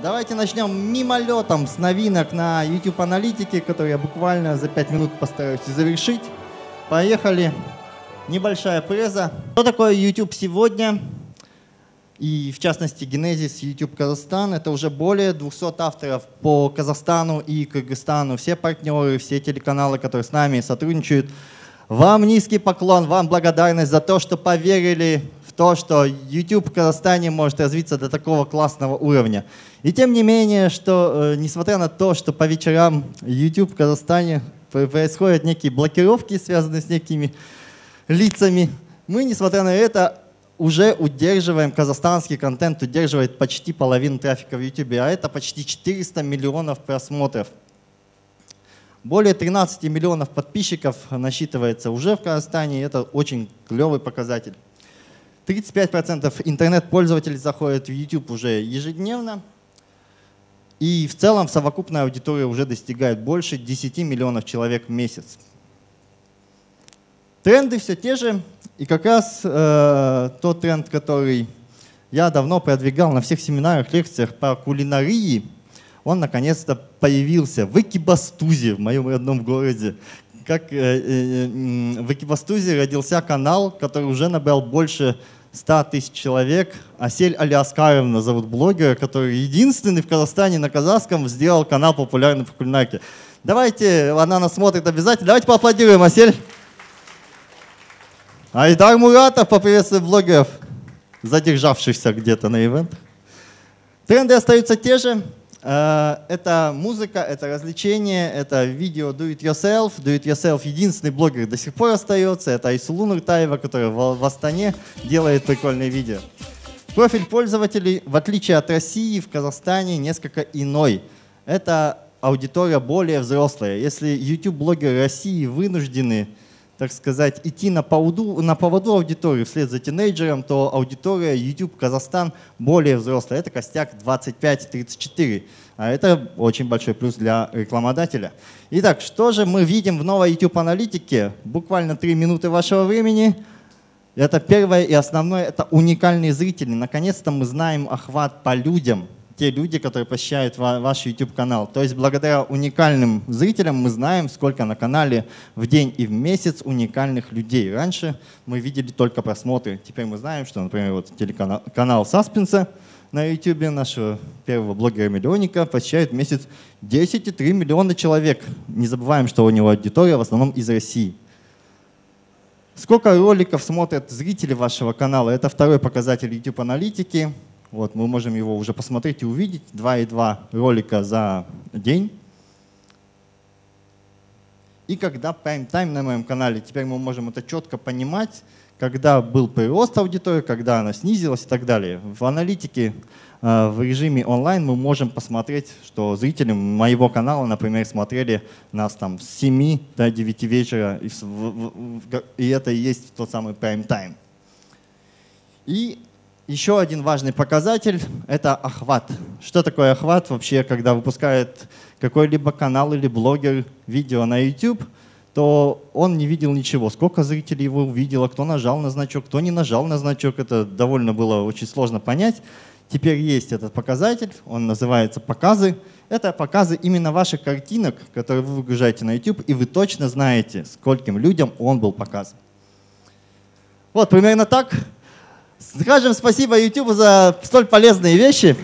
Давайте начнем мимолетом с новинок на YouTube аналитике, которые я буквально за 5 минут постараюсь завершить. Поехали. Небольшая преза. Что такое YouTube сегодня? И в частности Генезис YouTube Казахстан. Это уже более 200 авторов по Казахстану и Кыргызстану. Все партнеры, все телеканалы, которые с нами сотрудничают. Вам низкий поклон, вам благодарность за то, что поверили то, что YouTube в Казахстане может развиться до такого классного уровня. И тем не менее, что э, несмотря на то, что по вечерам YouTube в Казахстане происходят некие блокировки, связанные с некими лицами, мы, несмотря на это, уже удерживаем, казахстанский контент удерживает почти половину трафика в YouTube, а это почти 400 миллионов просмотров. Более 13 миллионов подписчиков насчитывается уже в Казахстане, и это очень клевый показатель. 35% интернет-пользователей заходят в YouTube уже ежедневно, и в целом совокупная аудитория уже достигает больше 10 миллионов человек в месяц. Тренды все те же, и как раз э, тот тренд, который я давно продвигал на всех семинарах, лекциях по кулинарии, он наконец-то появился в Экибастузе, в моем родном городе. Как э, э, в Экибастузе родился канал, который уже набрал больше 100 тысяч человек. Асель Алиаскаровна зовут блогера, который единственный в Казахстане на казахском сделал канал популярный по кулинарике. Давайте, она нас смотрит обязательно. Давайте поаплодируем, Асель. Айдар Муратов поприветствует блогеров, задержавшихся где-то на ивентах. Тренды остаются те же. Э, это музыка, это развлечение, это видео do it yourself. Do it yourself единственный блогер до сих пор остается. Это Айсулу Нуртаева, которая в Астане делает прикольные видео. Профиль пользователей, в отличие от России, в Казахстане несколько иной. Это аудитория более взрослая. Если YouTube-блогеры России вынуждены так сказать, идти на поводу, на поводу аудитории вслед за тинейджером, то аудитория YouTube Казахстан более взрослая. Это костяк 25-34. А это очень большой плюс для рекламодателя. Итак, что же мы видим в новой YouTube-аналитике? Буквально три минуты вашего времени. Это первое и основное, это уникальные зрители. Наконец-то мы знаем охват по людям – те люди, которые посещают ваш YouTube-канал. То есть благодаря уникальным зрителям мы знаем, сколько на канале в день и в месяц уникальных людей. Раньше мы видели только просмотры. Теперь мы знаем, что, например, вот телеканал канал Саспенса на YouTube нашего первого блогера-миллионника посещает в месяц 10,3 миллиона человек. Не забываем, что у него аудитория в основном из России. Сколько роликов смотрят зрители вашего канала? Это второй показатель YouTube-аналитики. Вот, мы можем его уже посмотреть и увидеть. 2,2 ролика за день. И когда прайм-тайм на моем канале, теперь мы можем это четко понимать, когда был прирост аудитории, когда она снизилась и так далее. В аналитике э, в режиме онлайн мы можем посмотреть, что зрители моего канала, например, смотрели нас там с 7 до 9 вечера, и, это и есть тот самый прайм-тайм. И еще один важный показатель – это охват. Что такое охват вообще, когда выпускает какой-либо канал или блогер видео на YouTube, то он не видел ничего. Сколько зрителей его увидело, кто нажал на значок, кто не нажал на значок. Это довольно было очень сложно понять. Теперь есть этот показатель, он называется «показы». Это показы именно ваших картинок, которые вы выгружаете на YouTube, и вы точно знаете, скольким людям он был показан. Вот примерно так. Скажем спасибо YouTube за столь полезные вещи.